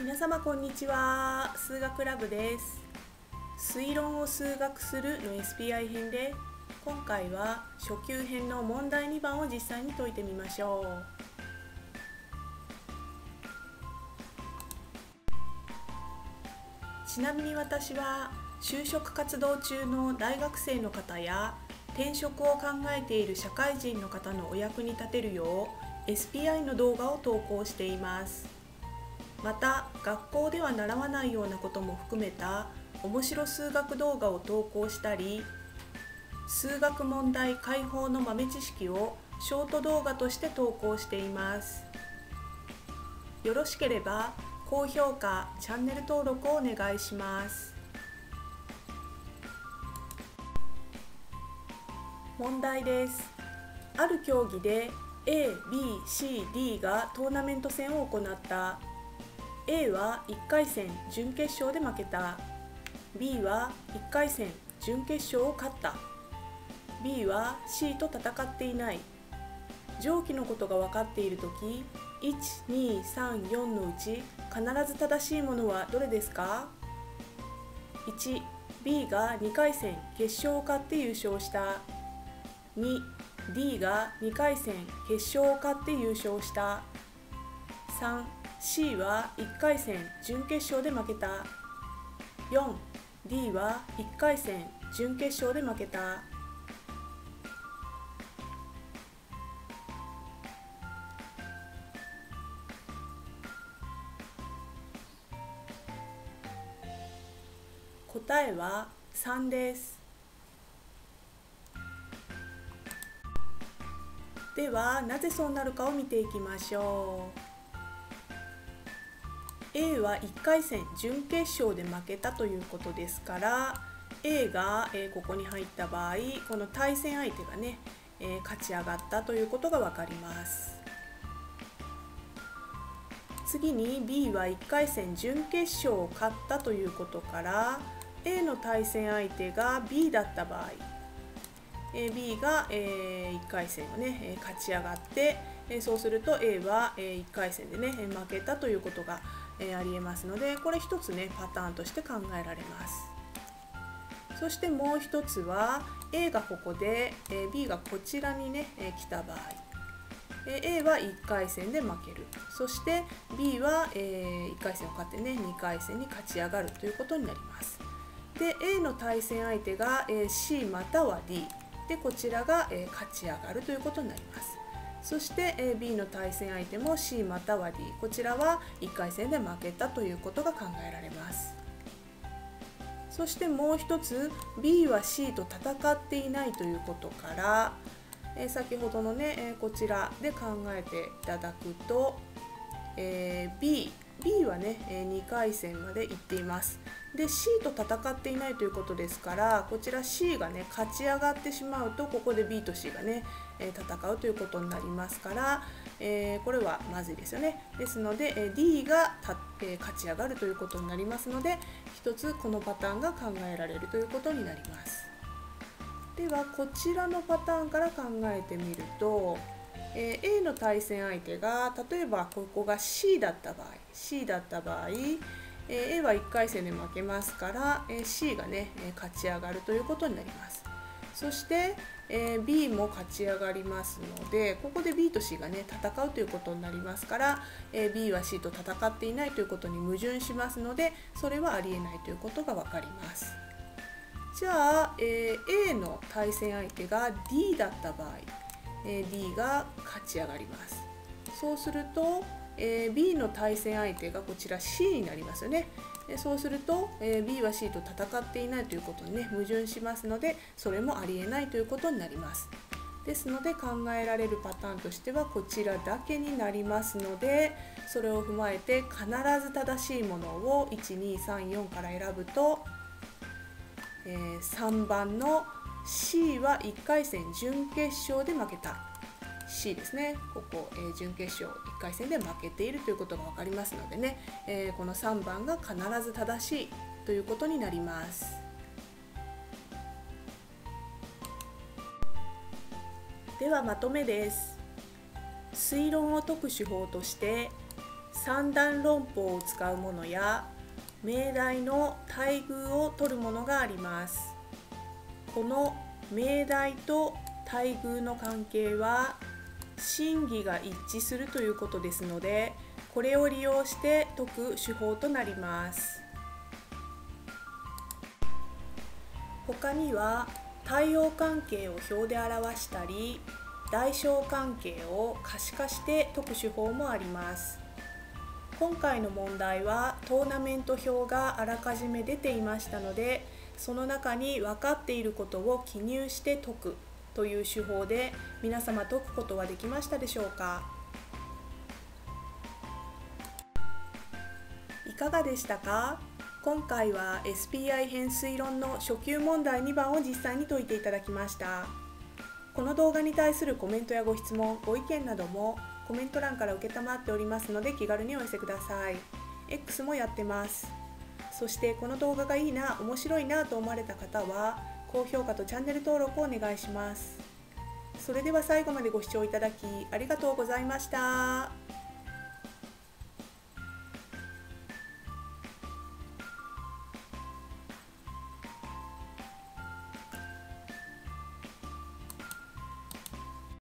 皆様こんにちは。数学ラブです。推論を数学するの SPI 編で今回は初級編の問題2番を実際に解いてみましょう。ちなみに私は就職活動中の大学生の方や転職を考えている社会人の方のお役に立てるよう SPI の動画を投稿しています。また学校では習わないようなことも含めた面白数学動画を投稿したり数学問題解放の豆知識をショート動画として投稿しています。よろしければ高評価チャンネル登録をお願いします。問題です。ある競技で ABCD がトーナメント戦を行った。A は1回戦準決勝で負けた。B は1回戦準決勝を勝った。B は C と戦っていない。上記のことが分かっている時1234のうち必ず正しいものはどれですか？1B が2回戦決勝を勝って優勝した。2D が2回戦決勝を勝って優勝した。3 C は1回戦準決勝で負けた。4D は1回戦準決勝で負けた。答えは3です。ではなぜそうなるかを見ていきましょう。A は1回戦準決勝で負けたということですから A が、ここに入った場合この対戦相手がね、勝ち上がったということが分かります。次に B は1回戦準決勝を勝ったということから A の対戦相手が B だった場合 B が1回戦をね勝ち上がってそうすると A は1回戦でね負けたということがえありえますのでこれ一つねパターンとして考えられます。そしてもう一つは A がここでえ B がこちらにねえ来た場合。え A は1回戦で負ける。そして B はえ1回戦を勝ってね2回戦に勝ち上がるということになります。で A の対戦相手がえ C または D でこちらがえ勝ち上がるということになります。そして B の対戦相手も C または D こちらは1回戦で負けたということが考えられます。そしてもう一つ B は C と戦っていないということから先ほどのね、こちらで考えていただくと、えー、B B はねえ2回戦まで行っています。で C と戦っていないということですからこちら C がね勝ち上がってしまうとここで B と C がねえ戦うということになりますから、えー、これはまずいですよね。ですのでえ D がた、え、勝ち上がるということになりますので一つこのパターンが考えられるということになります。ではこちらのパターンから考えてみるとえー、A の対戦相手が例えばここが C だった場合 C だった場合、えー、A は1回戦で負けますから、えー、C がねえ勝ち上がるということになります。そして、え B も勝ち上がりますのでここで B と C がね戦うということになりますから、え B は C と戦っていないということに矛盾しますのでそれはありえないということが分かります。じゃあ、え A の対戦相手が D だった場合 D が勝ち上がります。そうすると B の対戦相手がこちら C になりますよね。そうすると B は C と戦っていないということにね矛盾しますのでそれもありえないということになります。ですので考えられるパターンとしてはこちらだけになりますのでそれを踏まえて必ず正しいものを1234から選ぶと、え、3番の C は1回戦準決勝で負けた。C ですね。ここ、えー、準決勝1回戦で負けているということが分かりますのでね、えー、この3番が必ず正しいということになります。ではまとめです。推論を解く手法として三段論法を使うものや命題の対偶を取るものがあります。この命題と対偶の関係は真偽が一致するということですのでこれを利用して解く手法となります。他には対応関係を表で表したり代償関係を可視化して解く手法もあります。今回の問題はトーナメント表があらかじめ出ていましたのでその中に分かっていることを記入して解くという手法で皆様解くことはできましたでしょうか？いかがでしたか？今回は SPI 変数論の初級問題2番を実際に解いていただきました。この動画に対するコメントやご質問ご意見などもコメント欄から承っておりますので気軽にお寄せください。X もやってます。そしてこの動画がいいな面白いなと思われた方は高評価とチャンネル登録をお願いしますそれでは最後までご視聴いただきありがとうございました。